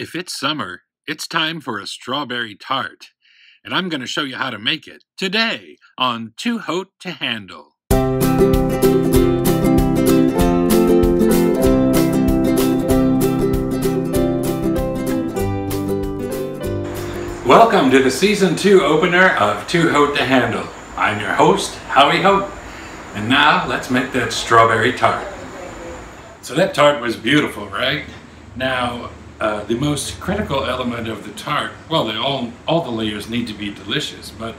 If it's summer, it's time for a strawberry tart. And I'm going to show you how to make it today on Too Haute to Handle. Welcome to the season two opener of Too Haute to Handle. I'm your host, Howie Hope. And now let's make that strawberry tart. So that tart was beautiful, right? Now, uh, the most critical element of the tart, well, they all, all the layers need to be delicious, but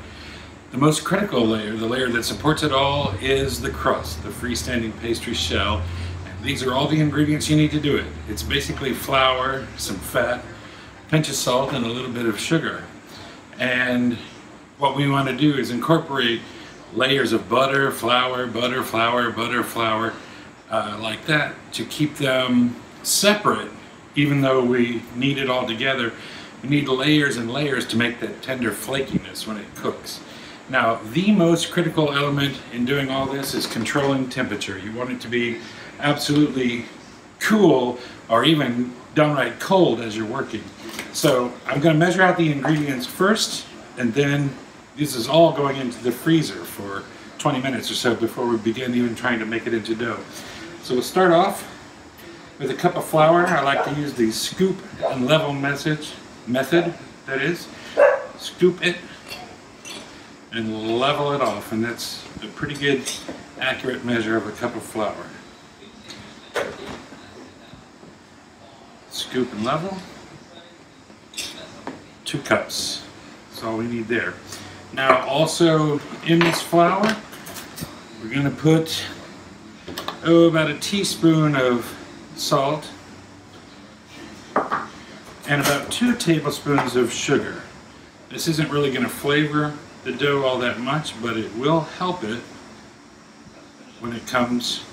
the most critical layer, the layer that supports it all, is the crust, the freestanding pastry shell. And these are all the ingredients you need to do it. It's basically flour, some fat, pinch of salt, and a little bit of sugar. And what we want to do is incorporate layers of butter, flour, butter, flour, butter, flour, uh, like that to keep them separate even though we knead it all together, we need layers and layers to make that tender flakiness when it cooks. Now, the most critical element in doing all this is controlling temperature. You want it to be absolutely cool or even downright cold as you're working. So I'm going to measure out the ingredients first, and then this is all going into the freezer for 20 minutes or so before we begin even trying to make it into dough. So we'll start off with a cup of flour, I like to use the scoop and level message method, that is. Scoop it and level it off, and that's a pretty good accurate measure of a cup of flour. Scoop and level. Two cups. That's all we need there. Now also in this flour, we're going to put oh about a teaspoon of salt, and about two tablespoons of sugar. This isn't really going to flavor the dough all that much, but it will help it when it comes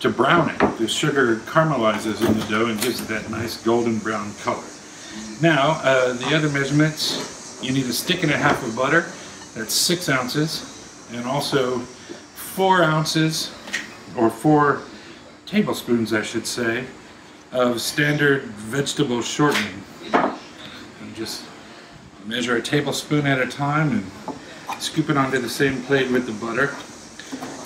to browning. The sugar caramelizes in the dough and gives it that nice golden brown color. Now, uh, the other measurements, you need a stick and a half of butter, that's six ounces, and also four ounces, or four tablespoons, I should say, of standard vegetable shortening. And just measure a tablespoon at a time and scoop it onto the same plate with the butter.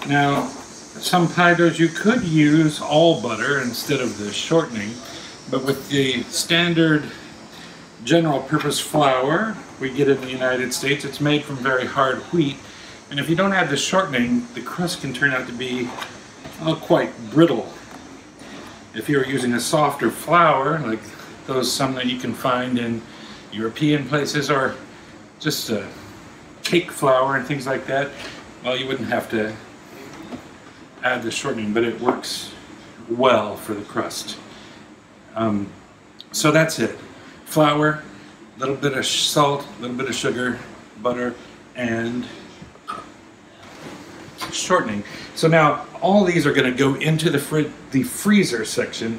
Now, some pie doughs you could use all butter instead of the shortening, but with the standard general purpose flour we get in the United States, it's made from very hard wheat, and if you don't add the shortening, the crust can turn out to be uh, quite brittle. If you're using a softer flour, like those some that you can find in European places, or just a cake flour and things like that, well, you wouldn't have to add the shortening, but it works well for the crust. Um, so that's it. Flour, a little bit of salt, a little bit of sugar, butter, and shortening. So now all these are going to go into the, fr the freezer section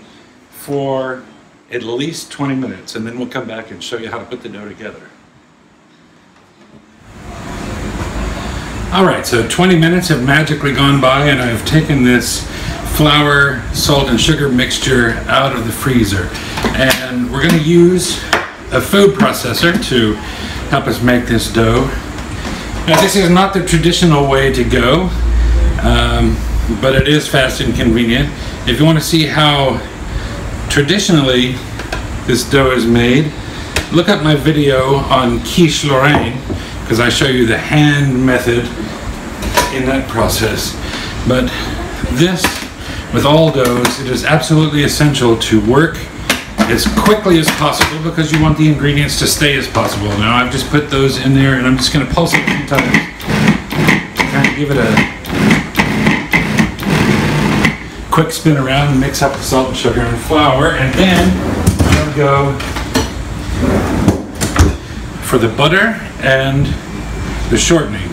for at least 20 minutes and then we'll come back and show you how to put the dough together. Alright, so 20 minutes have magically gone by and I've taken this flour, salt, and sugar mixture out of the freezer. And we're going to use a food processor to help us make this dough. Now this is not the traditional way to go, um, but it is fast and convenient. If you want to see how traditionally this dough is made, look up my video on quiche Lorraine because I show you the hand method in that process. But this, with all doughs, it is absolutely essential to work as quickly as possible because you want the ingredients to stay as possible. Now I've just put those in there and I'm just going to pulse it a few times. Kind of give it a quick spin around and mix up the salt and sugar and flour and then I'll go for the butter and the shortening.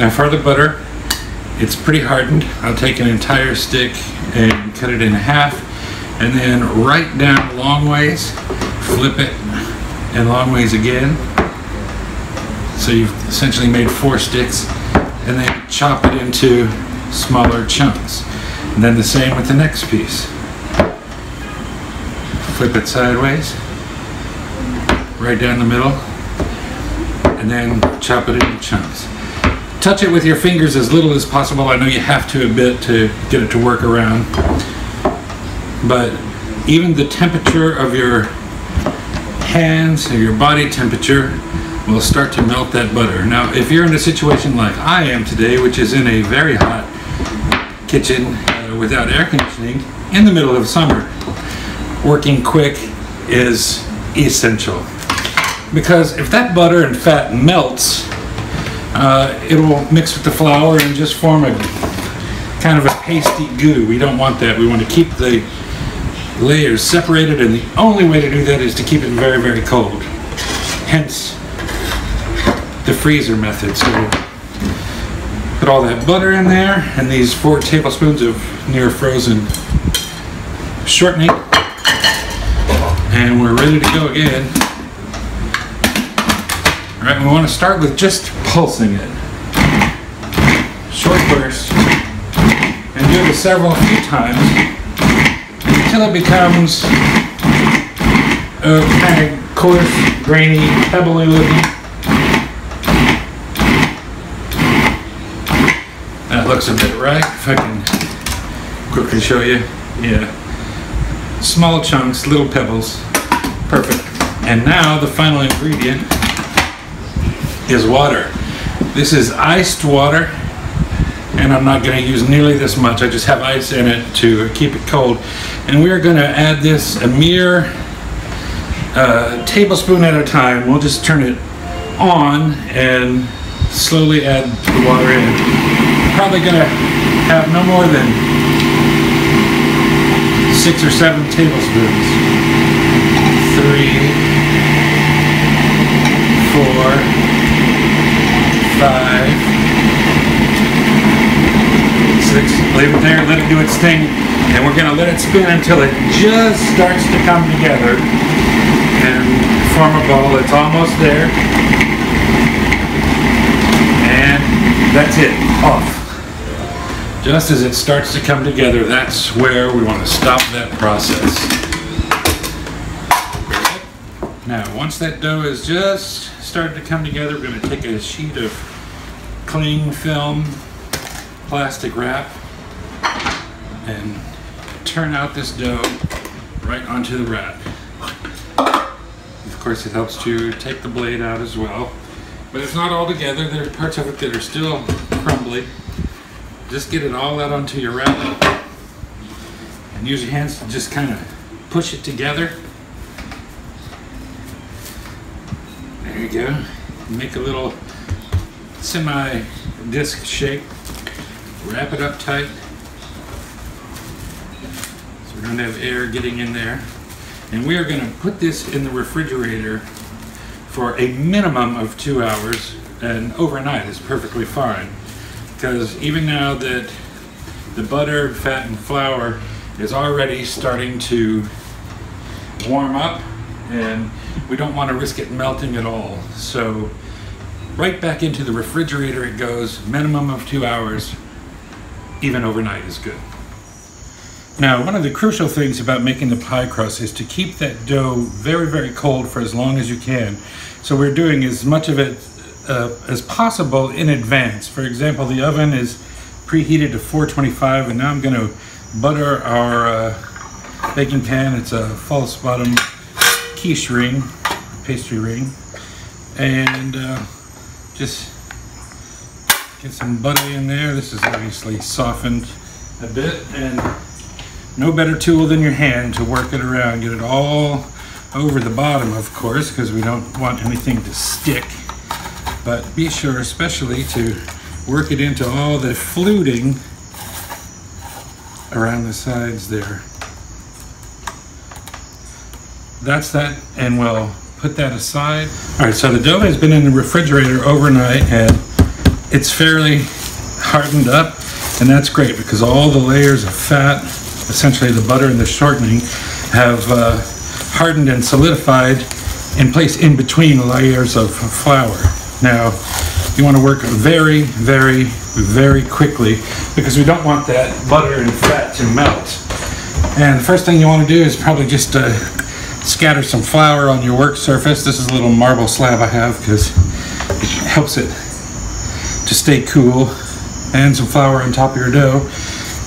Now for the butter, it's pretty hardened. I'll take an entire stick and cut it in half and then right down long ways, flip it and long ways again. So you've essentially made four sticks and then chop it into smaller chunks. And then the same with the next piece. flip it sideways, right down the middle, and then chop it into chunks. Touch it with your fingers as little as possible. I know you have to a bit to get it to work around, but even the temperature of your hands or your body temperature will start to melt that butter. Now, if you're in a situation like I am today, which is in a very hot kitchen uh, without air conditioning in the middle of summer, working quick is essential. Because if that butter and fat melts, uh, it will mix with the flour and just form a kind of a pasty goo. We don't want that. We want to keep the layers separated and the only way to do that is to keep it very, very cold. Hence the freezer method. So put all that butter in there and these four tablespoons of near frozen shortening and we're ready to go again. All right, we want to start with just pulsing it. Short bursts and do this several few times until it becomes a kind of coarse, grainy, pebbly looking. A bit right. If I can quickly show you. Yeah. Small chunks, little pebbles. Perfect. And now the final ingredient is water. This is iced water and I'm not going to use nearly this much. I just have ice in it to keep it cold. And we are going to add this a mere uh, tablespoon at a time. We'll just turn it on and slowly add the water in probably going to have no more than six or seven tablespoons. Three, four, five, six. Leave it there, let it do its thing, and we're going to let it spin until it just starts to come together and form a ball. It's almost there. And that's it, off. Just as it starts to come together, that's where we want to stop that process. Now, once that dough is just started to come together, we're going to take a sheet of cling film plastic wrap and turn out this dough right onto the wrap. Of course, it helps to take the blade out as well. But it's not all together. There are parts of it that are still crumbly. Just get it all out onto your wrap and use your hands to just kind of push it together. There you go. Make a little semi-disc shape. Wrap it up tight so we don't have air getting in there. And we are going to put this in the refrigerator for a minimum of two hours and overnight is perfectly fine because even now that the butter, fat, and flour is already starting to warm up and we don't want to risk it melting at all. So right back into the refrigerator it goes, minimum of two hours, even overnight is good. Now, one of the crucial things about making the pie crust is to keep that dough very, very cold for as long as you can. So we're doing as much of it uh, as possible in advance. For example, the oven is preheated to 425 and now I'm going to butter our uh, baking pan. It's a false bottom quiche ring, pastry ring, and uh, just get some butter in there. This is obviously softened a bit and no better tool than your hand to work it around. Get it all over the bottom, of course, because we don't want anything to stick but be sure especially to work it into all the fluting around the sides there. That's that, and we'll put that aside. All right, so the dough has been in the refrigerator overnight, and it's fairly hardened up, and that's great because all the layers of fat, essentially the butter and the shortening, have uh, hardened and solidified in place in between layers of flour. Now, you want to work very, very, very quickly because we don't want that butter and fat to melt. And the first thing you want to do is probably just uh, scatter some flour on your work surface. This is a little marble slab I have because it helps it to stay cool. And some flour on top of your dough.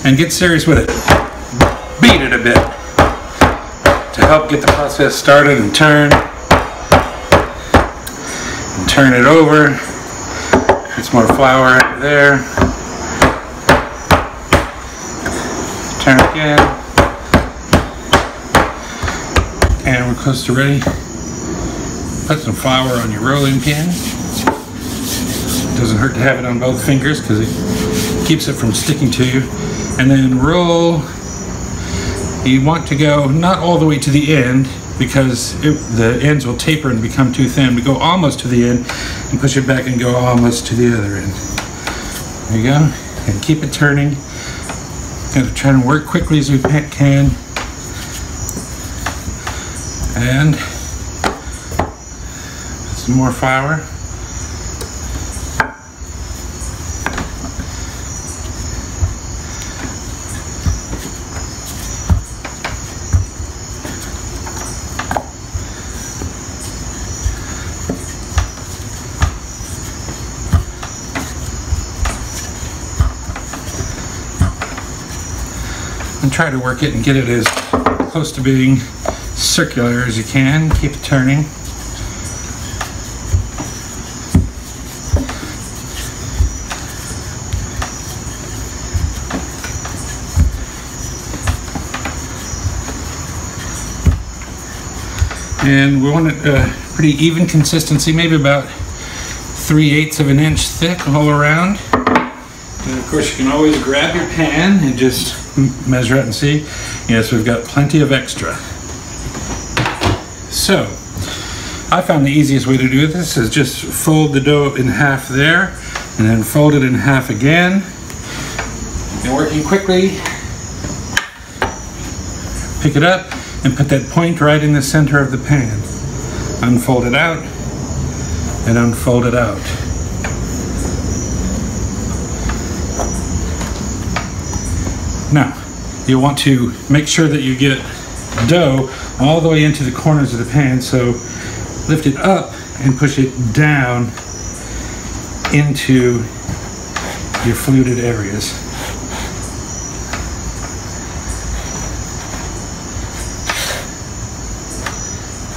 And get serious with it. Beat it a bit to help get the process started and turn. Turn it over. Some more flour right there. Turn it again. And we're close to ready. Put some flour on your rolling pin. Doesn't hurt to have it on both fingers because it keeps it from sticking to you. And then roll. You want to go not all the way to the end because it, the ends will taper and become too thin. We go almost to the end and push it back and go almost to the other end. There you go. And keep it turning. Got to try and work quickly as we can. And some more flour. Try to work it and get it as close to being circular as you can. Keep it turning. And we want a uh, pretty even consistency, maybe about 3 eighths of an inch thick all around. And of course you can always grab your pan and just measure it and see. Yes, we've got plenty of extra. So, I found the easiest way to do this is just fold the dough in half there and then fold it in half again. And working quickly, pick it up and put that point right in the center of the pan. Unfold it out and unfold it out. Now, you want to make sure that you get dough all the way into the corners of the pan. So lift it up and push it down into your fluted areas.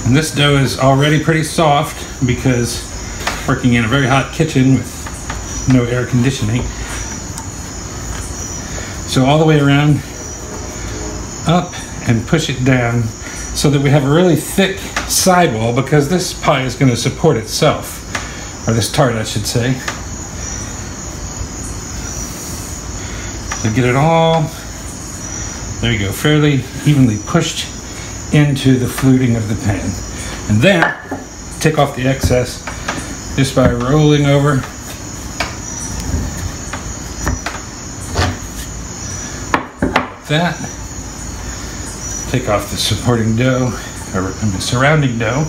And this dough is already pretty soft because working in a very hot kitchen with no air conditioning. So all the way around, up and push it down so that we have a really thick sidewall because this pie is going to support itself, or this tart I should say. So get it all, there you go, fairly evenly pushed into the fluting of the pan. And then take off the excess just by rolling over that. Take off the supporting dough, or the surrounding dough.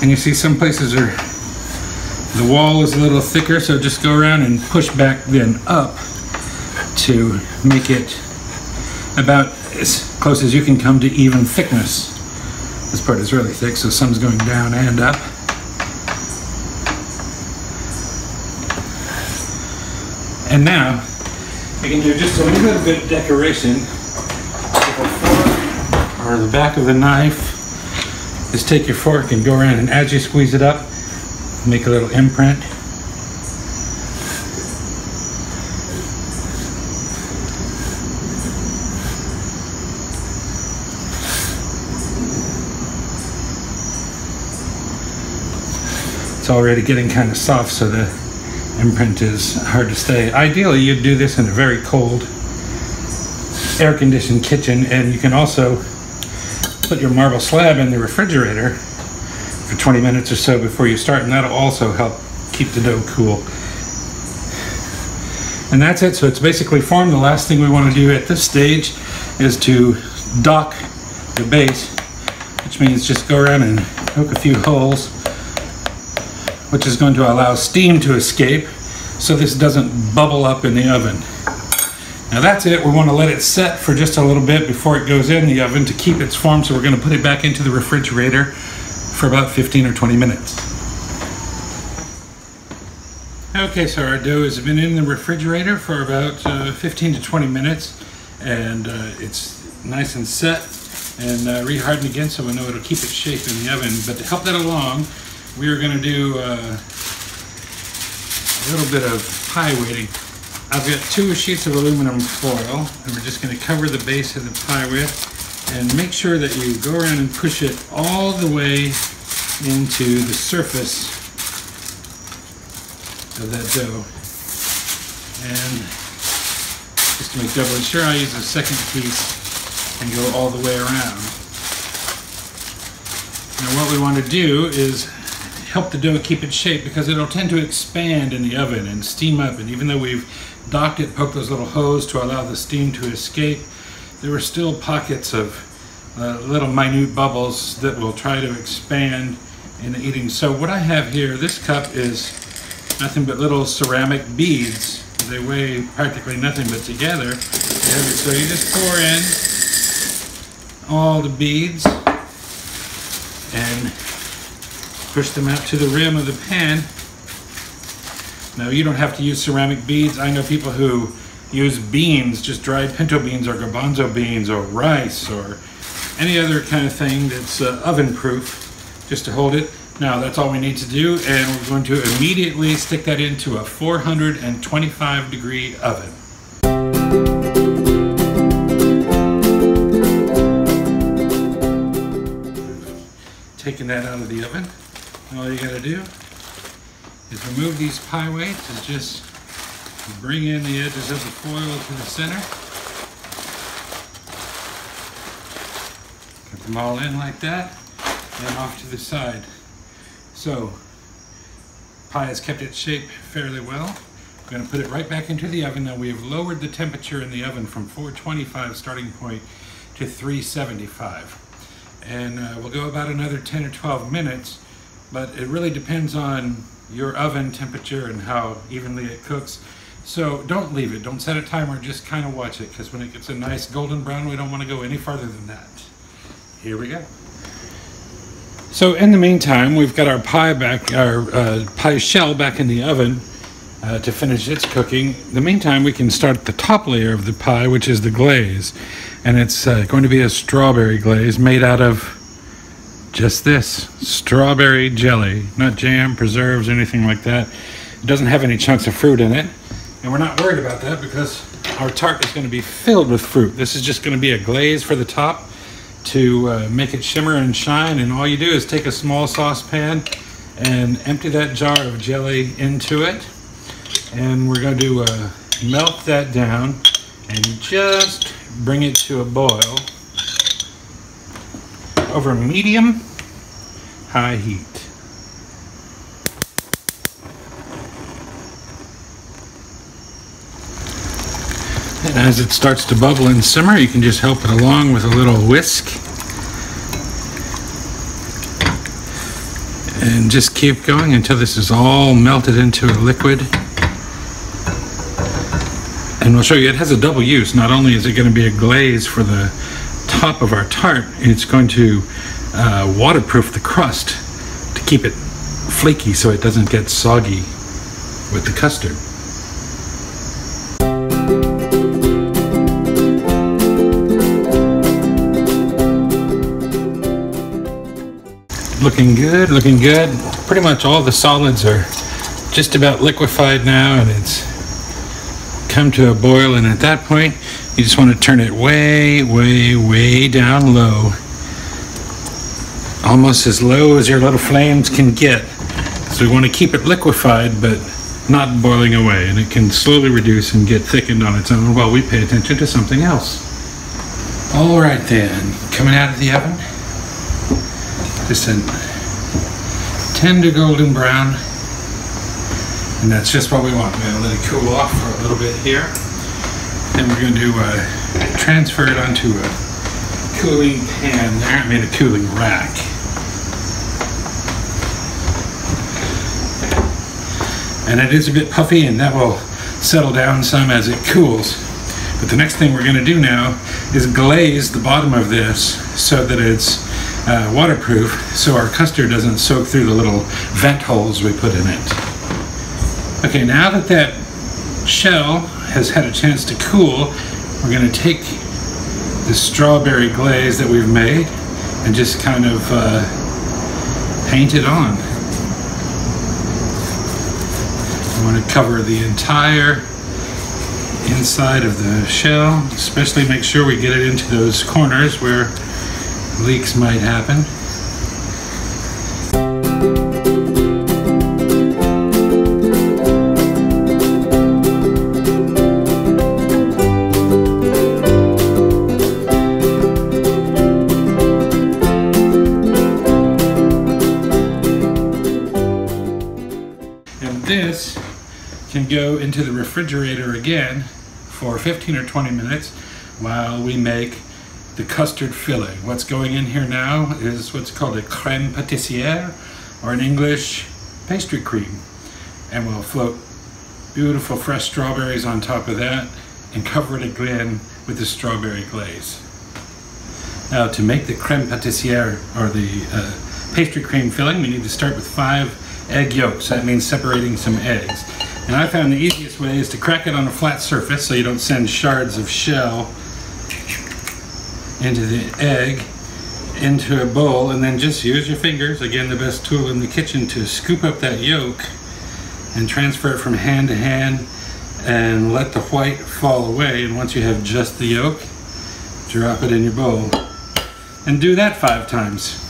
And you see some places are, the wall is a little thicker, so just go around and push back then up to make it about as close as you can come to even thickness. This part is really thick, so some's going down and up. And now I can do just a little bit of decoration fork or the back of the knife. Just take your fork and go around and as you squeeze it up, make a little imprint. It's already getting kind of soft so the imprint is hard to stay. Ideally, you'd do this in a very cold, air-conditioned kitchen, and you can also put your marble slab in the refrigerator for 20 minutes or so before you start, and that'll also help keep the dough cool. And that's it, so it's basically formed. The last thing we want to do at this stage is to dock the base, which means just go around and poke a few holes which is going to allow steam to escape so this doesn't bubble up in the oven. Now that's it. We want to let it set for just a little bit before it goes in the oven to keep its form. So we're going to put it back into the refrigerator for about 15 or 20 minutes. Okay, so our dough has been in the refrigerator for about uh, 15 to 20 minutes and uh, it's nice and set and uh, rehardened again so we know it'll keep its shape in the oven. But to help that along, we are going to do uh, a little bit of pie weighting. I've got two sheets of aluminum foil and we're just going to cover the base of the pie with and make sure that you go around and push it all the way into the surface of that dough. And just to make doubly sure, I use a second piece and go all the way around. Now what we want to do is help the dough keep its shape because it'll tend to expand in the oven and steam up. And even though we've docked it, poked those little hose to allow the steam to escape, there are still pockets of uh, little minute bubbles that will try to expand in the eating. So what I have here, this cup is nothing but little ceramic beads. They weigh practically nothing but together. So you just pour in all the beads and push them out to the rim of the pan. Now you don't have to use ceramic beads. I know people who use beans, just dried pinto beans or garbanzo beans or rice or any other kind of thing that's uh, oven proof just to hold it. Now that's all we need to do and we're going to immediately stick that into a 425 degree oven. Taking that out of the oven all you gotta do is remove these pie weights and just bring in the edges of the foil to the center. Put them all in like that and off to the side. So, pie has kept its shape fairly well. I'm going to put it right back into the oven. Now we have lowered the temperature in the oven from 425 starting point to 375. And uh, we'll go about another 10 or 12 minutes but it really depends on your oven temperature and how evenly it cooks. So don't leave it, don't set a timer, just kind of watch it because when it gets a nice golden brown, we don't want to go any farther than that. Here we go. So in the meantime, we've got our pie back, our uh, pie shell back in the oven uh, to finish its cooking. In the meantime, we can start the top layer of the pie, which is the glaze. And it's uh, going to be a strawberry glaze made out of just this strawberry jelly, not jam, preserves, anything like that. It doesn't have any chunks of fruit in it. And we're not worried about that because our tart is going to be filled with fruit. This is just going to be a glaze for the top to uh, make it shimmer and shine. And all you do is take a small saucepan and empty that jar of jelly into it. And we're going to uh, melt that down and just bring it to a boil over medium high heat. And as it starts to bubble and simmer, you can just help it along with a little whisk. And just keep going until this is all melted into a liquid. And we'll show you, it has a double use. Not only is it going to be a glaze for the top of our tart, and it's going to uh, waterproof the crust to keep it flaky so it doesn't get soggy with the custard. Looking good, looking good. Pretty much all the solids are just about liquefied now and it's come to a boil and at that point you just want to turn it way, way, way down low. Almost as low as your little flames can get. So we want to keep it liquefied, but not boiling away. And it can slowly reduce and get thickened on its own while we pay attention to something else. All right then, coming out of the oven. Just a tender golden brown. And that's just what we want. We're gonna let it cool off for a little bit here. Then we're going to uh, transfer it onto a cooling pan there. I made a cooling rack. And it is a bit puffy and that will settle down some as it cools. But the next thing we're going to do now is glaze the bottom of this so that it's uh, waterproof so our custard doesn't soak through the little vent holes we put in it. Okay, now that that shell has had a chance to cool, we're going to take the strawberry glaze that we've made and just kind of uh, paint it on. I want to cover the entire inside of the shell, especially make sure we get it into those corners where leaks might happen. For 15 or 20 minutes while we make the custard filling. What's going in here now is what's called a crème pâtissière, or in English, pastry cream. And we'll float beautiful fresh strawberries on top of that and cover it again with the strawberry glaze. Now to make the crème pâtissière, or the uh, pastry cream filling, we need to start with five egg yolks. That means separating some eggs. And I found the easiest way is to crack it on a flat surface so you don't send shards of shell into the egg into a bowl and then just use your fingers, again the best tool in the kitchen, to scoop up that yolk and transfer it from hand to hand and let the white fall away. And once you have just the yolk, drop it in your bowl. And do that five times.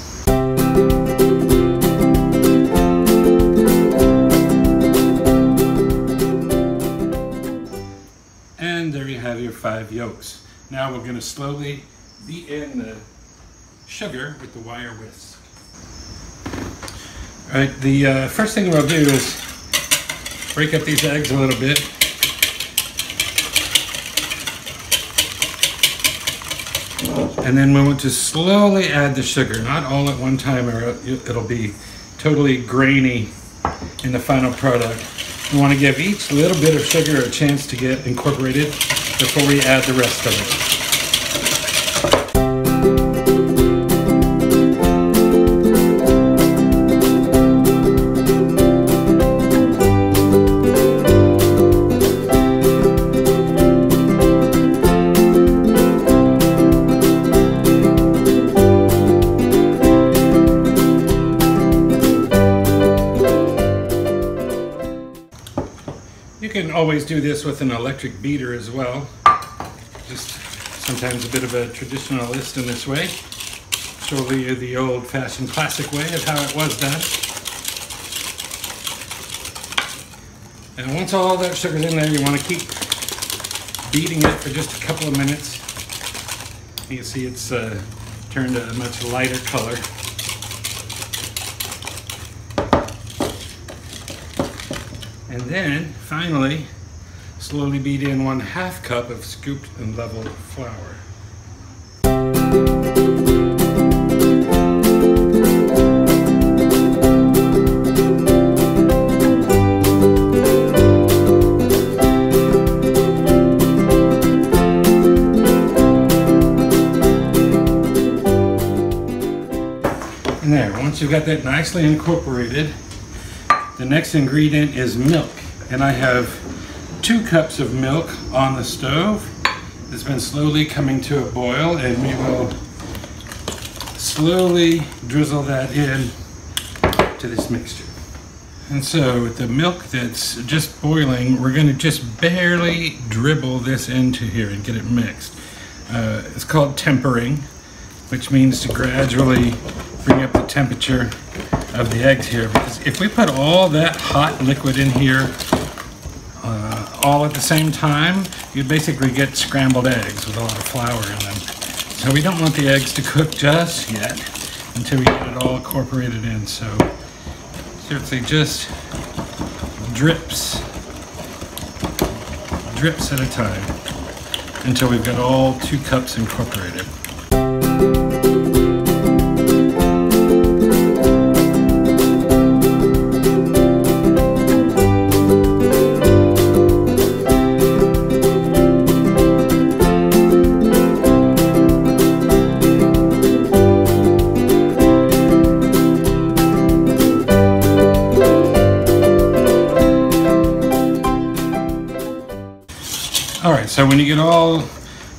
Yolks. Now we're going to slowly beat in the sugar with the wire whisk. All right, the uh, first thing we'll do is break up these eggs a little bit. And then we want to slowly add the sugar, not all at one time or it'll be totally grainy in the final product. We want to give each little bit of sugar a chance to get incorporated before we add the rest of it. Do this with an electric beater as well. Just sometimes a bit of a traditionalist in this way. Show you the old-fashioned classic way of how it was done. And once all that sugar's in there, you want to keep beating it for just a couple of minutes. You can see it's uh, turned a much lighter color. And then, finally, slowly beat in one half cup of scooped and leveled flour. And there, once you've got that nicely incorporated, the next ingredient is milk, and I have two cups of milk on the stove. It's been slowly coming to a boil, and we will slowly drizzle that in to this mixture. And so with the milk that's just boiling, we're gonna just barely dribble this into here and get it mixed. Uh, it's called tempering, which means to gradually bring up the temperature of the eggs here because if we put all that hot liquid in here all at the same time, you basically get scrambled eggs with a lot of flour in them. So we don't want the eggs to cook just yet until we get it all incorporated in. So seriously, just drips, drips at a time until we've got all two cups incorporated. Get all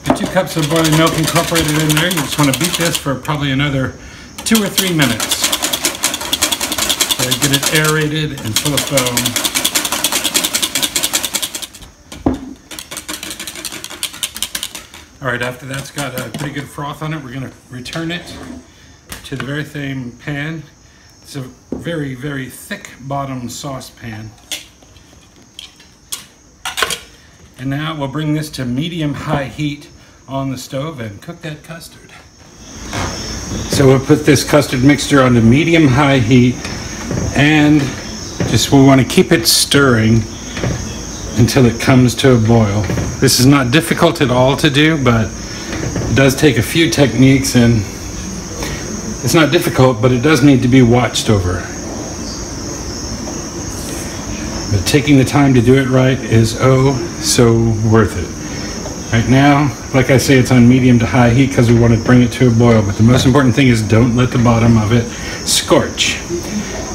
the two cups of boiling milk incorporated in there, you just want to beat this for probably another two or three minutes. So get it aerated and full of foam. All right, after that's got a pretty good froth on it, we're gonna return it to the very same pan. It's a very, very thick bottom saucepan. And now we'll bring this to medium-high heat on the stove and cook that custard. So we'll put this custard mixture on the medium-high heat and just we want to keep it stirring until it comes to a boil. This is not difficult at all to do, but it does take a few techniques and it's not difficult, but it does need to be watched over. But taking the time to do it right is oh so worth it. Right now, like I say, it's on medium to high heat because we want to bring it to a boil. But the most important thing is don't let the bottom of it scorch.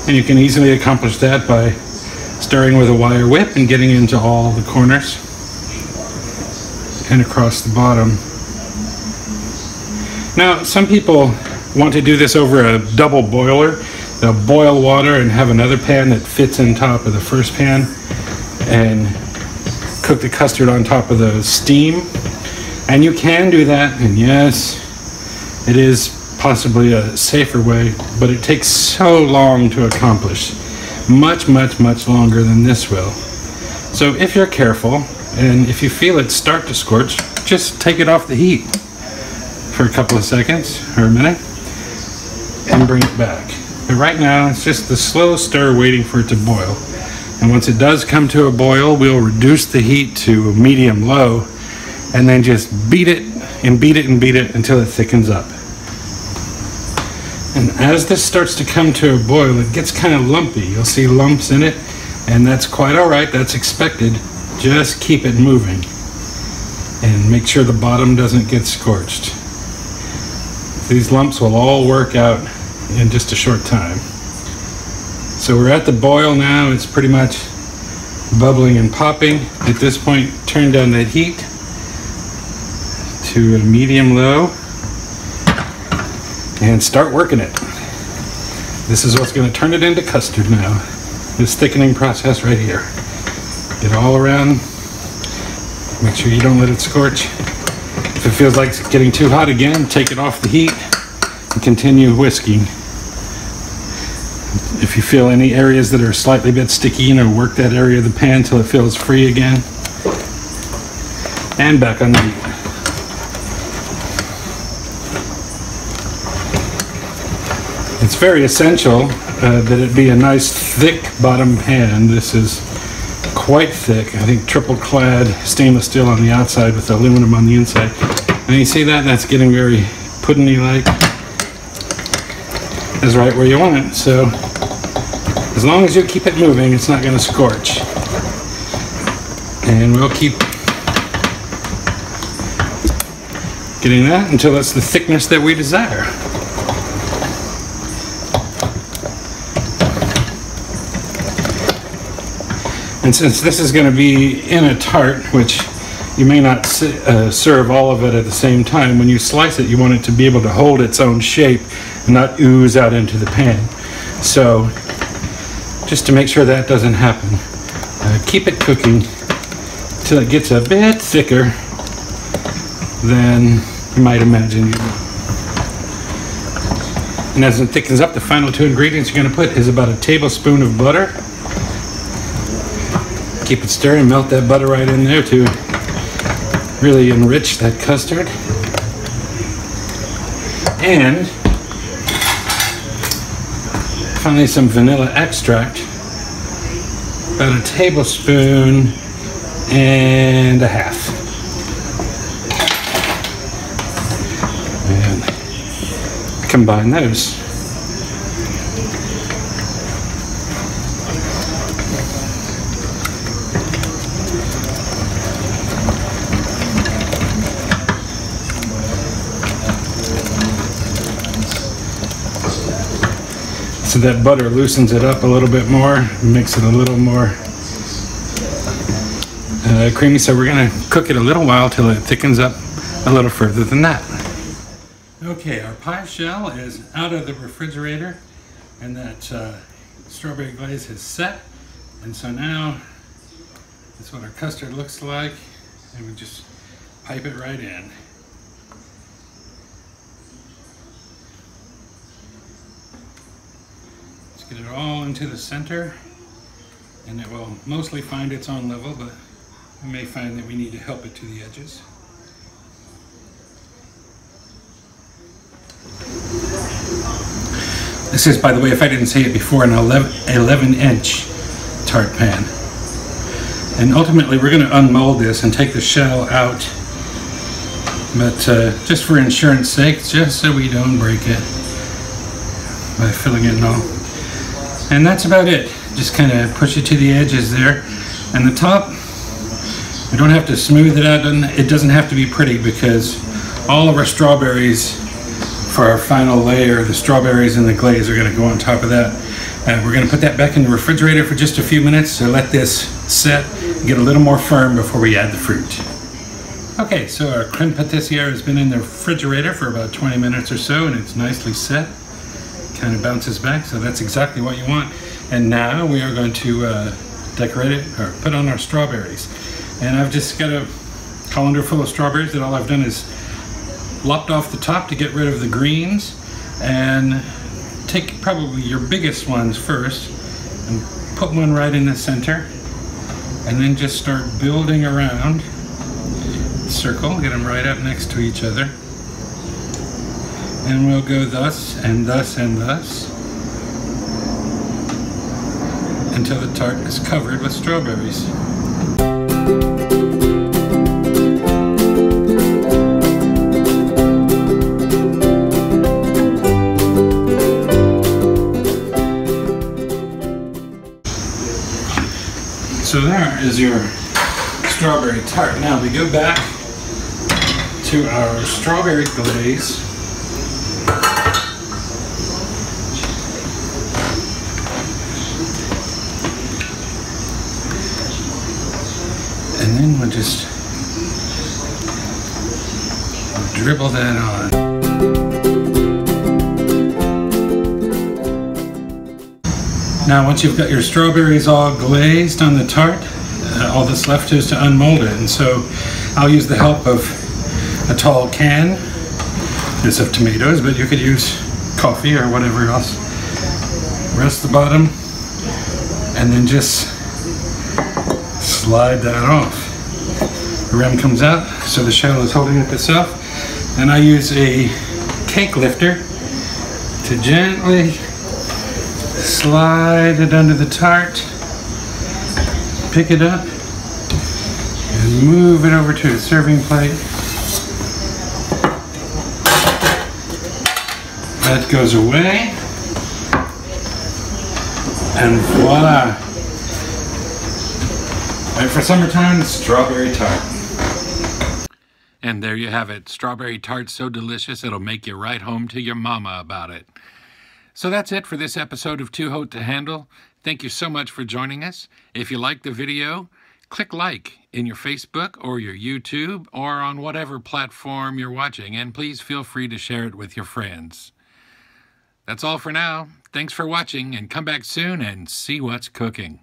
And you can easily accomplish that by stirring with a wire whip and getting into all the corners and across the bottom. Now, some people want to do this over a double boiler. They'll boil water and have another pan that fits in top of the first pan and cook the custard on top of the steam. And you can do that, and yes, it is possibly a safer way, but it takes so long to accomplish much, much, much longer than this will. So if you're careful, and if you feel it start to scorch, just take it off the heat for a couple of seconds or a minute and bring it back. But right now, it's just the slow stir waiting for it to boil. And once it does come to a boil, we'll reduce the heat to medium low and then just beat it and beat it and beat it until it thickens up. And as this starts to come to a boil, it gets kind of lumpy. You'll see lumps in it, and that's quite all right. That's expected. Just keep it moving and make sure the bottom doesn't get scorched. These lumps will all work out in just a short time. So we're at the boil now. It's pretty much bubbling and popping. At this point, turn down that heat to a medium low and start working it. This is what's going to turn it into custard now. This thickening process right here. Get all around. Make sure you don't let it scorch. If it feels like it's getting too hot again, take it off the heat and continue whisking. If you feel any areas that are slightly bit sticky, you know, work that area of the pan until it feels free again. And back on the heat. It's very essential uh, that it be a nice thick bottom pan. This is quite thick. I think triple clad stainless steel on the outside with aluminum on the inside. And you see that? That's getting very puddingy like. That's right where you want it. So as long as you keep it moving, it's not going to scorch. And we'll keep getting that until it's the thickness that we desire. And since this is going to be in a tart, which you may not uh, serve all of it at the same time, when you slice it, you want it to be able to hold its own shape and not ooze out into the pan. So, just to make sure that doesn't happen, uh, keep it cooking till it gets a bit thicker than you might imagine. And as it thickens up, the final two ingredients you're going to put is about a tablespoon of butter Keep it stirring, melt that butter right in there to really enrich that custard. And finally some vanilla extract. About a tablespoon and a half. And combine those. So that butter loosens it up a little bit more, makes it a little more uh, creamy. So we're gonna cook it a little while till it thickens up a little further than that. Okay, our pie shell is out of the refrigerator and that uh, strawberry glaze is set. And so now that's what our custard looks like. And we just pipe it right in. Get it all into the center and it will mostly find its own level, but we may find that we need to help it to the edges. This is, by the way, if I didn't say it before, an 11, 11 inch tart pan. And ultimately we're going to unmold this and take the shell out. But uh, just for insurance sake, just so we don't break it by filling it in all. And that's about it. Just kind of push it to the edges there. And the top, we don't have to smooth it out. It doesn't have to be pretty because all of our strawberries for our final layer, the strawberries and the glaze are going to go on top of that. And we're going to put that back in the refrigerator for just a few minutes to let this set, get a little more firm before we add the fruit. Okay, so our creme patissiere has been in the refrigerator for about 20 minutes or so and it's nicely set. Kind of bounces back, so that's exactly what you want. And now we are going to uh, decorate it or put on our strawberries. And I've just got a colander full of strawberries that all I've done is lopped off the top to get rid of the greens and take probably your biggest ones first and put one right in the center and then just start building around circle, get them right up next to each other. And we'll go thus and thus and thus until the tart is covered with strawberries. So there is your strawberry tart. Now we go back to our strawberry glaze. And then we'll just dribble that on. Now once you've got your strawberries all glazed on the tart, uh, all that's left is to unmold it. And so I'll use the help of a tall can. This of tomatoes, but you could use coffee or whatever else. Rest the bottom and then just slide that off. The rim comes out so the shell is holding up itself. And I use a cake lifter to gently slide it under the tart, pick it up, and move it over to a serving plate. That goes away. And voila! And for summertime, strawberry tart. And there you have it. Strawberry tart so delicious it'll make you write home to your mama about it. So that's it for this episode of Too Haute to Handle. Thank you so much for joining us. If you liked the video, click like in your Facebook or your YouTube or on whatever platform you're watching, and please feel free to share it with your friends. That's all for now. Thanks for watching, and come back soon and see what's cooking.